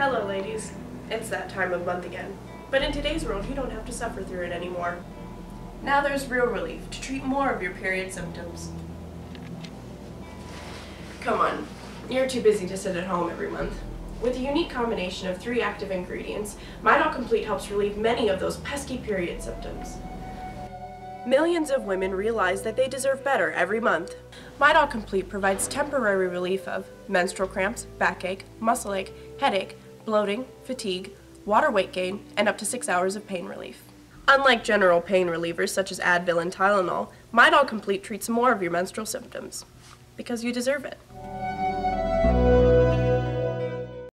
Hello, ladies. It's that time of month again. But in today's world, you don't have to suffer through it anymore. Now there's real relief to treat more of your period symptoms. Come on, you're too busy to sit at home every month. With a unique combination of three active ingredients, Midol Complete helps relieve many of those pesky period symptoms. Millions of women realize that they deserve better every month. Midol Complete provides temporary relief of menstrual cramps, backache, muscle ache, headache, bloating, fatigue, water weight gain, and up to six hours of pain relief. Unlike general pain relievers such as Advil and Tylenol, Midol Complete treats more of your menstrual symptoms because you deserve it.